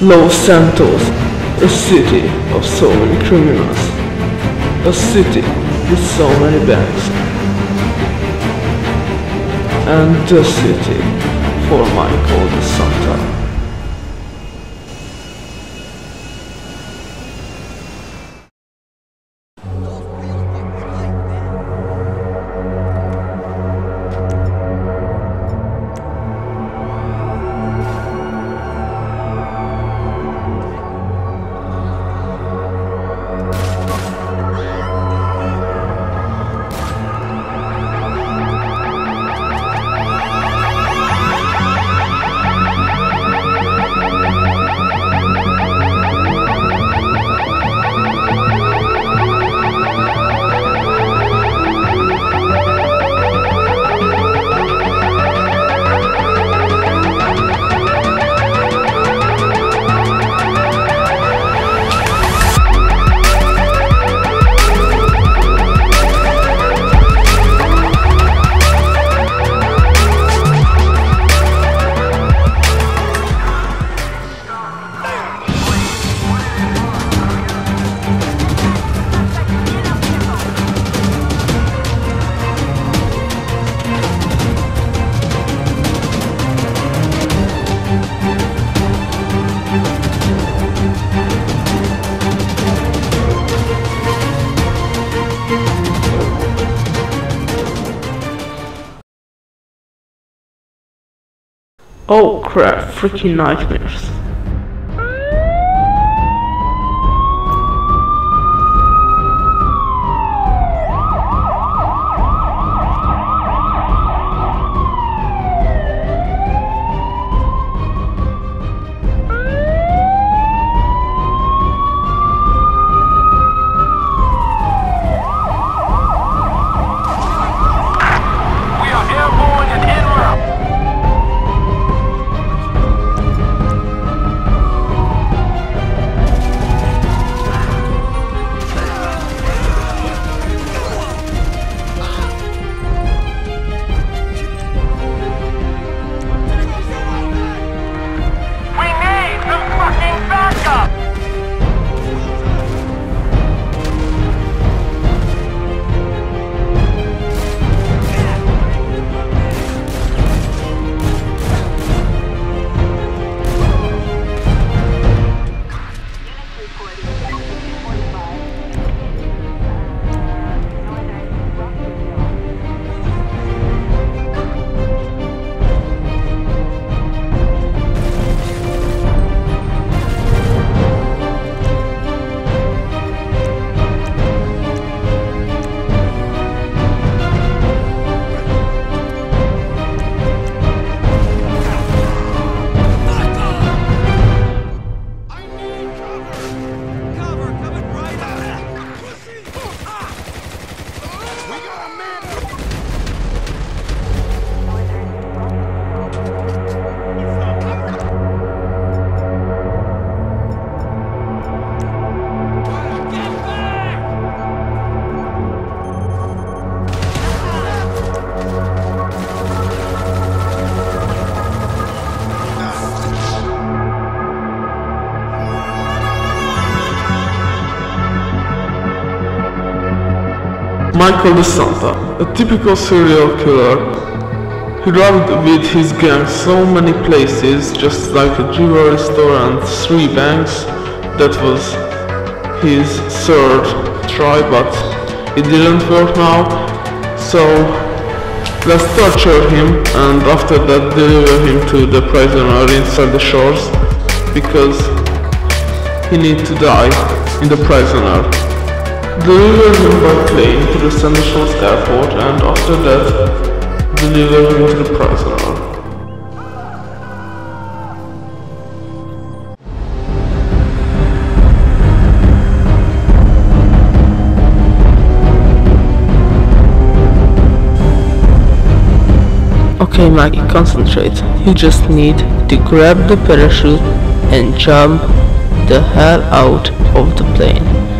Los Santos, a city of so many criminals, a city with so many banks, and the city for Michael de Santa. Oh crap, freaking nightmares. Michael De Santa, a typical serial killer. He robbed with his gang so many places, just like a jewelry store and three banks. That was his third try, but it didn't work now. So let's torture him and after that deliver him to the prisoner inside the shores because he need to die in the prisoner. Deliver him by plane to the Shores airport and after that deliver him to the prisoner. Okay Maggie, concentrate. You just need to grab the parachute and jump the hell out of the plane.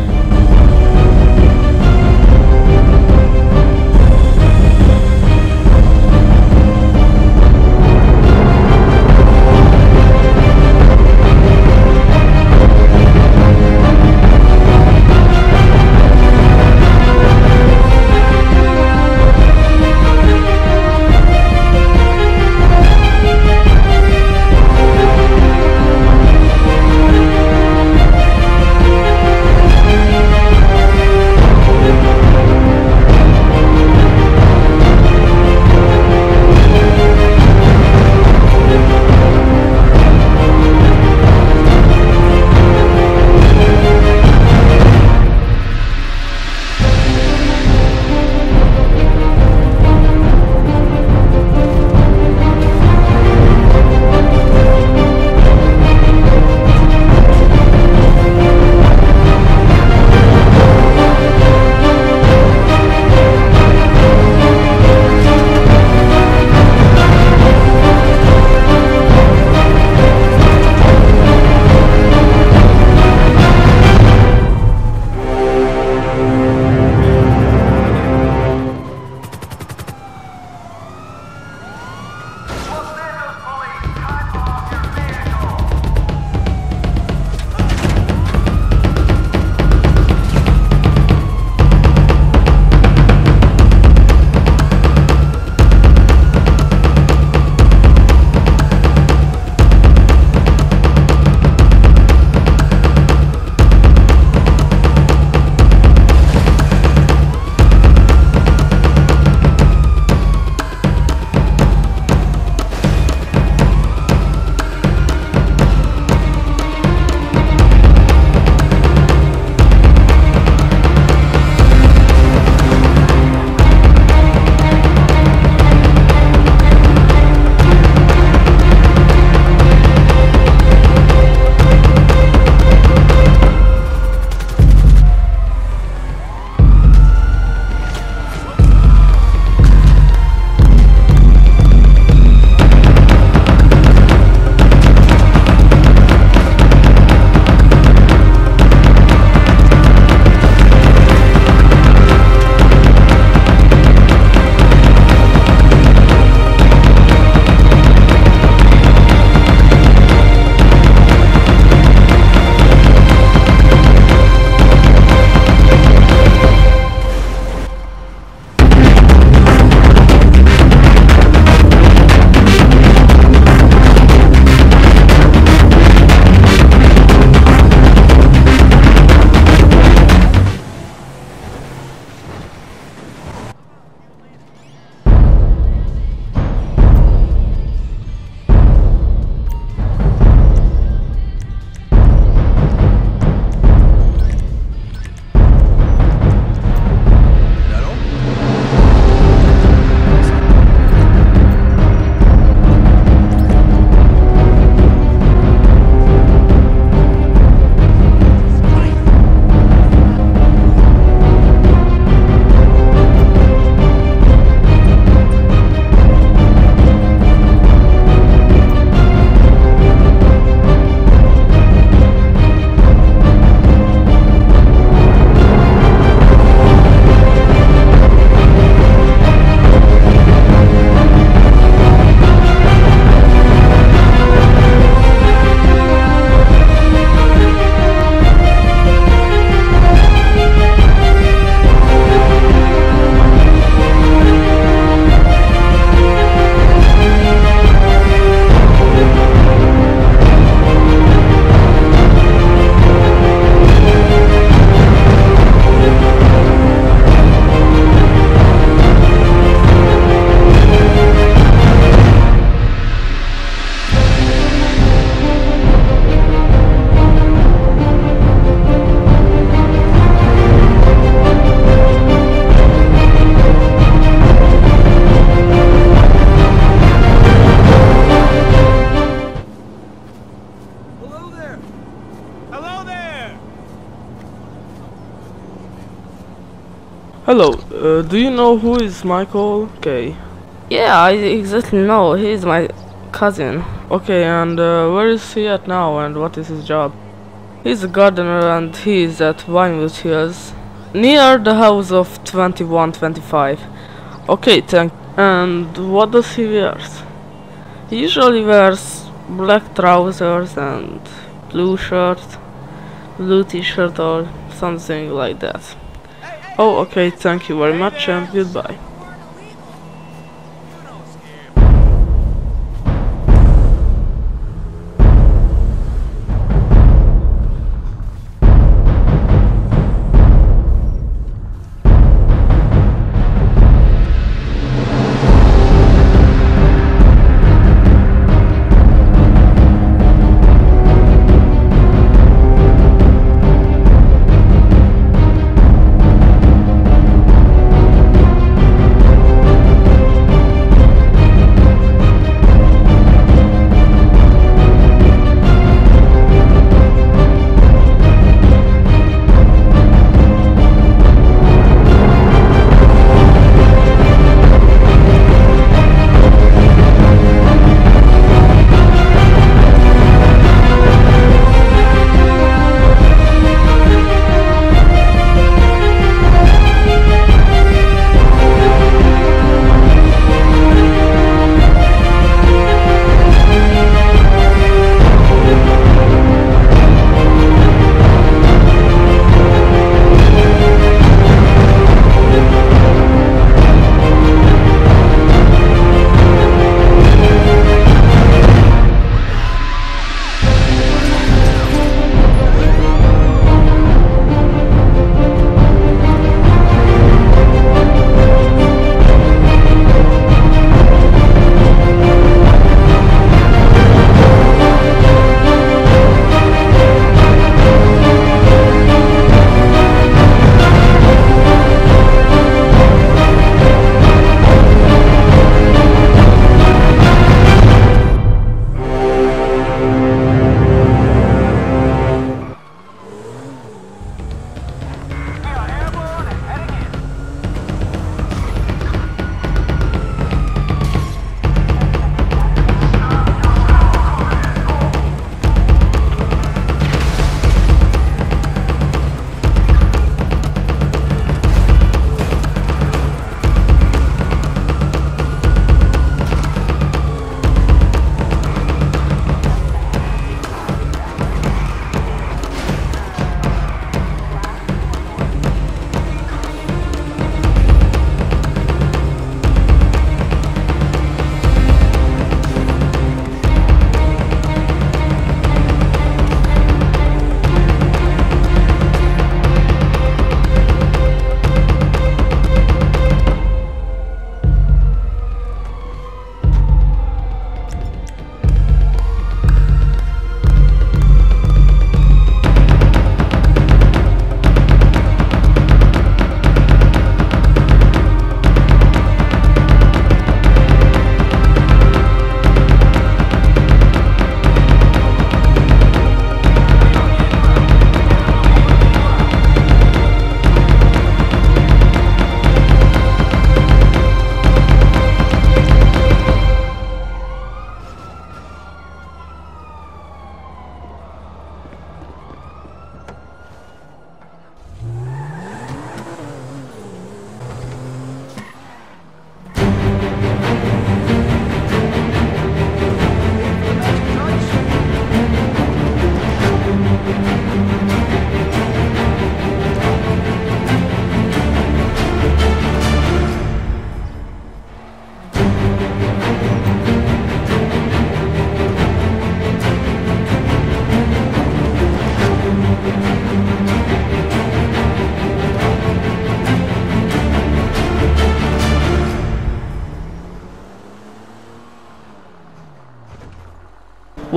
Hello, uh, do you know who is Michael? Okay. Yeah, I exactly know. He's my cousin. Okay, and uh, where is he at now and what is his job? He's a gardener and he is at Vinewood Hills, near the house of 2125. Okay, thank And what does he wear? He usually wears black trousers and blue shirt, blue t-shirt or something like that. Oh, okay, thank you very much and goodbye.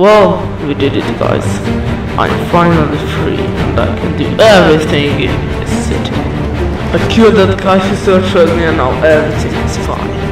Well, we did it guys. I'm finally free and I can do everything in this city. I killed that guy who searched me and now everything is fine.